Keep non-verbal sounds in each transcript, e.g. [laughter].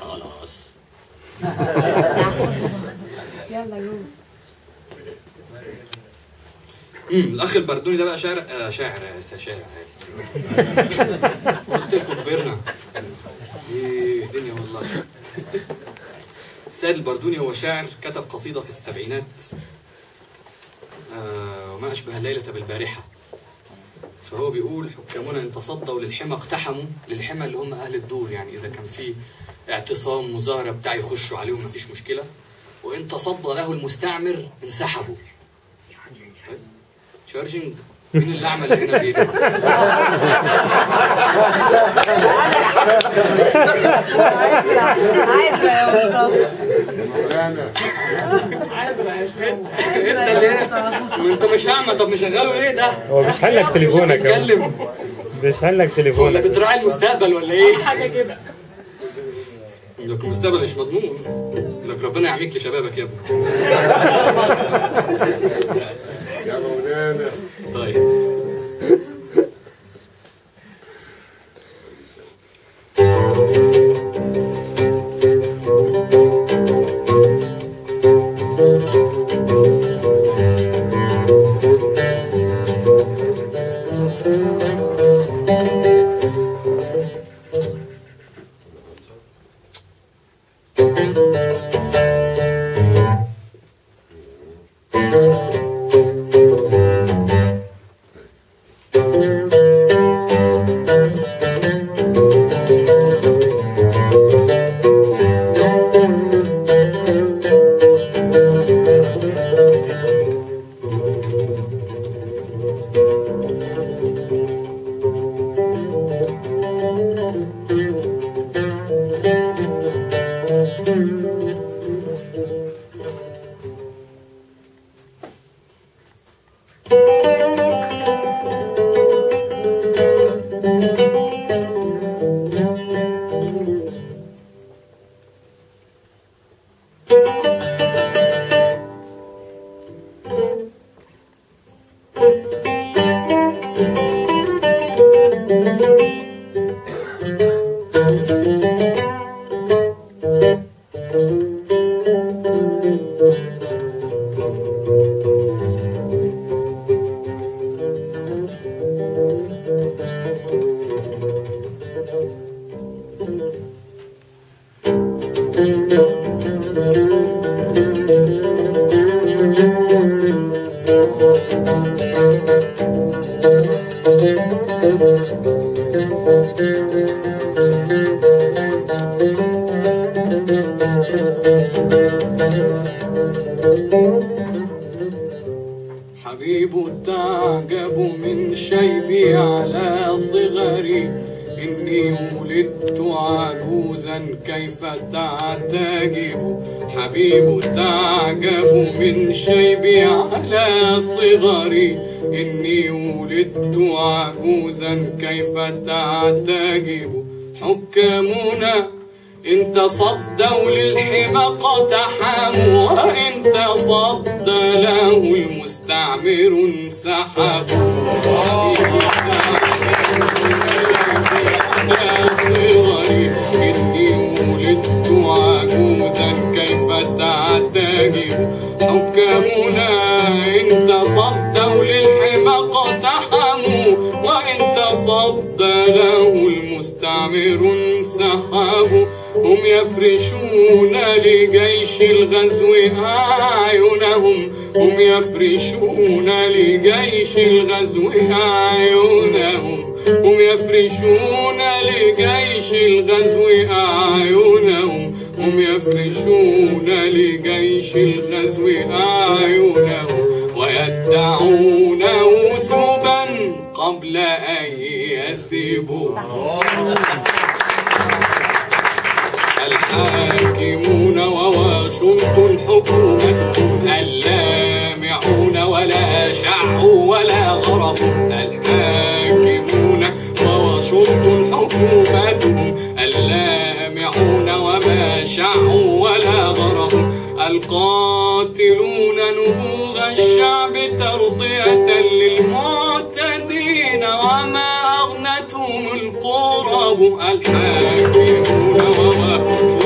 خلاص. يلا الأخ البردوني ده بقى شاعر آه شاعر آه شاعر [laughs] لكم كبرنا إيه الدنيا والله. السيد البردوني هو شاعر كتب قصيدة في السبعينات. آه وما أشبه الليلة بالبارحة. فهو بيقول حكامنا إن تصدوا للحمى اقتحموا للحمى اللي هم أهل الدور. يعني إذا كان في اعتصام مظاهرة بتاع يخشوا عليهم مفيش مشكلة. وإن تصدى له المستعمر انسحبوا. طيب. مين اللي عمل هنا بايده؟ عايزة يا مصطفى مولانا انت اللي ما انت مش اعمى طب مشغله ليه ده؟ هو بيشحن لك تليفونك. بيتكلم بيشحن لك ولا تليفونك بتراعي المستقبل ولا إيه؟ حاجة كده لك المستقبل مش مضمون لك ربنا يعميك لشبابك يا ابني حبيب تعجب من شيبي على صغري. إني ولدت عجوزا كيف تعتجب؟ حبيب تعجب من شيبي على صغري. إني ولدت عجوزا كيف تعتجب؟ حكامنا إن تصدوا للحمى اقتحموا وإن تصدى له المستعمر انسحبوا صغري إني ولدت عجوزا كيف حكامنا إن تصدوا للحمى وإن له المستعمر انسحبوا. هم يفرشون لجيش الغزو أعينهم. هم يفرشون لجيش الغزو أعينهم. هم يفرشون لجيش الغزو أعينهم. هم يفرشون لجيش الغزو أعينهم. ويدعون وثبا قبل أن يثبوا الحاكمون وواشنطن حكومتهم اللامعون ولا شعوا ولا غرب. الحاكمون وواشنطن حكومتهم اللامعون وما شعوا ولا غرب. القاتلون نبوغ الشعب ترضية للمعتدين وما أغنتهم القرب. الحاكمون وواشنطن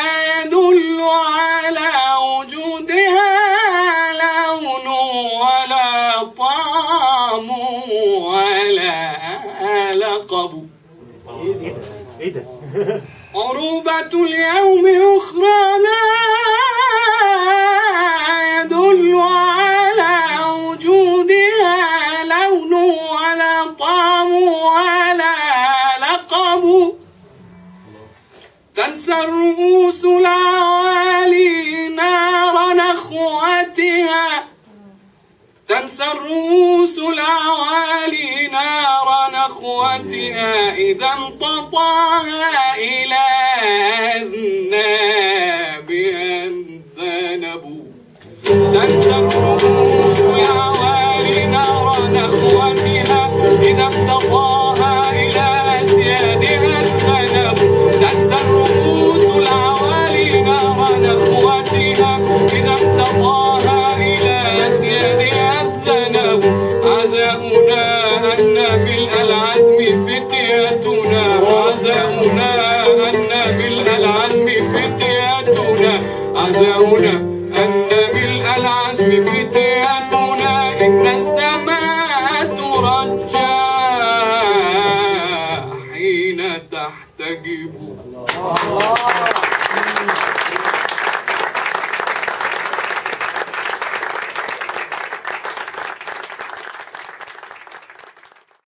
ده؟ عروبة اليوم أخرى لا يدل على وجودها لون ولا طعم ولا لقب تنسى الرؤوس العوالي تنسى الرؤوس العوالي نار نخوتها إذا انططاها إلى أذنابها